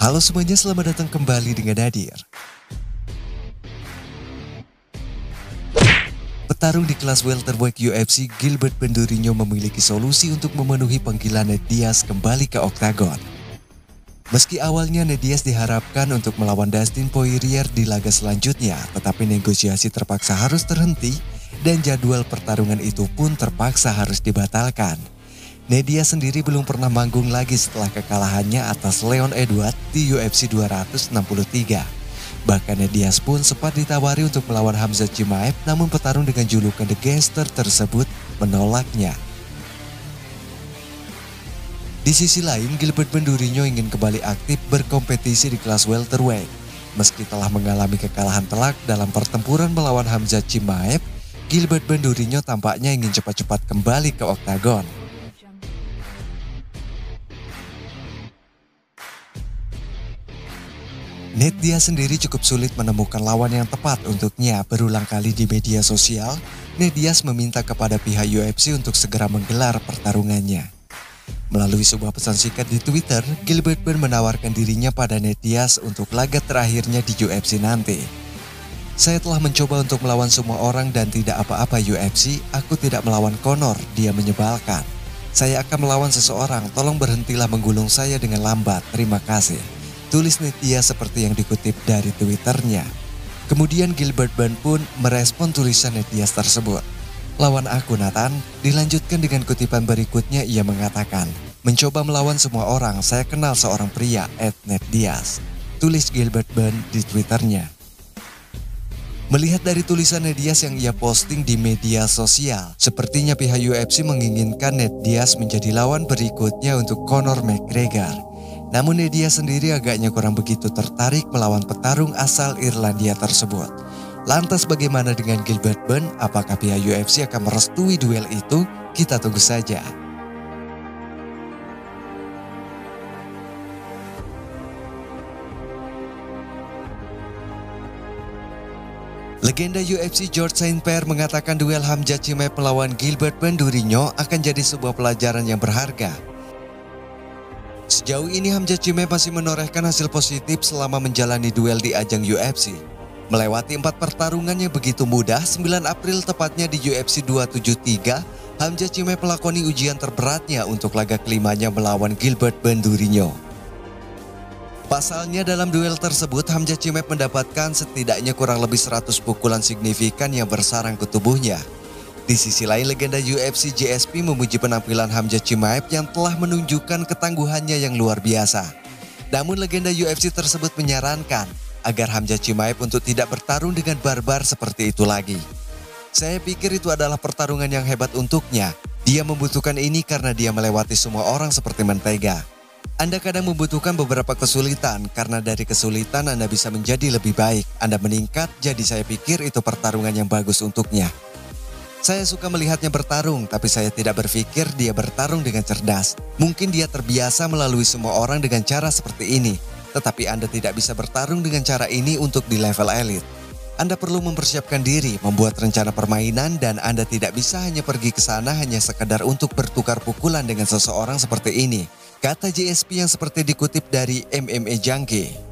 Halo semuanya, selamat datang kembali dengan Nadir. Petarung di kelas welterweight UFC, Gilbert Bendurinho memiliki solusi untuk memenuhi panggilan Ned Diaz kembali ke oktagon. Meski awalnya Ned Diaz diharapkan untuk melawan Dustin Poirier di laga selanjutnya, tetapi negosiasi terpaksa harus terhenti dan jadwal pertarungan itu pun terpaksa harus dibatalkan. Nedia sendiri belum pernah manggung lagi setelah kekalahannya atas Leon Edward di UFC 263. Bahkan Nedias pun sempat ditawari untuk melawan Hamzah Chimaev namun petarung dengan julukan The Gangster tersebut menolaknya. Di sisi lain, Gilbert Bendurinho ingin kembali aktif berkompetisi di kelas welterweight. Meski telah mengalami kekalahan telak dalam pertempuran melawan Hamzah Chimaev, Gilbert Bendurinho tampaknya ingin cepat-cepat kembali ke oktagon. Ned dia sendiri cukup sulit menemukan lawan yang tepat untuknya. Berulang kali di media sosial, Ned Diaz meminta kepada pihak UFC untuk segera menggelar pertarungannya. Melalui sebuah pesan singkat di Twitter, Gilbert pun menawarkan dirinya pada Ned Diaz untuk laga terakhirnya di UFC nanti. Saya telah mencoba untuk melawan semua orang dan tidak apa-apa UFC, aku tidak melawan Conor, dia menyebalkan. Saya akan melawan seseorang, tolong berhentilah menggulung saya dengan lambat, terima kasih. Tulis Nitya seperti yang dikutip dari Twitternya. Kemudian Gilbert Burn pun merespon tulisan Nitya tersebut. Lawan aku Nathan, dilanjutkan dengan kutipan berikutnya ia mengatakan, Mencoba melawan semua orang, saya kenal seorang pria, Ed Ned Diaz. Tulis Gilbert Burn di Twitternya. Melihat dari tulisan Ned Diaz yang ia posting di media sosial, sepertinya pihak UFC menginginkan Ned Diaz menjadi lawan berikutnya untuk Conor McGregor. Namun Nedia sendiri agaknya kurang begitu tertarik melawan petarung asal Irlandia tersebut. Lantas bagaimana dengan Gilbert Burn? Apakah pihak UFC akan merestui duel itu? Kita tunggu saja. Legenda UFC George St. Pierre mengatakan duel Hamzah Chimaev melawan Gilbert Bendurinho akan jadi sebuah pelajaran yang berharga Sejauh ini Hamzah Chimaev masih menorehkan hasil positif selama menjalani duel di ajang UFC. Melewati empat pertarungan yang begitu mudah, 9 April tepatnya di UFC 273, Hamzah Chimaev melakoni ujian terberatnya untuk laga kelimanya melawan Gilbert Bendurinho. Pasalnya dalam duel tersebut Hamzah Chimaev mendapatkan setidaknya kurang lebih 100 pukulan signifikan yang bersarang ke tubuhnya. Di sisi lain, legenda UFC JSP memuji penampilan Hamzah Chimaev yang telah menunjukkan ketangguhannya yang luar biasa. Namun legenda UFC tersebut menyarankan agar Hamzah Chimaev untuk tidak bertarung dengan barbar seperti itu lagi. Saya pikir itu adalah pertarungan yang hebat untuknya. Dia membutuhkan ini karena dia melewati semua orang seperti mentega. Anda kadang membutuhkan beberapa kesulitan karena dari kesulitan Anda bisa menjadi lebih baik. Anda meningkat, jadi saya pikir itu pertarungan yang bagus untuknya. Saya suka melihatnya bertarung, tapi saya tidak berpikir dia bertarung dengan cerdas. Mungkin dia terbiasa melalui semua orang dengan cara seperti ini, tetapi Anda tidak bisa bertarung dengan cara ini untuk di level elit. Anda perlu mempersiapkan diri, membuat rencana permainan, dan Anda tidak bisa hanya pergi ke sana hanya sekadar untuk bertukar pukulan dengan seseorang seperti ini. Kata JSP yang seperti dikutip dari MMA Junkie.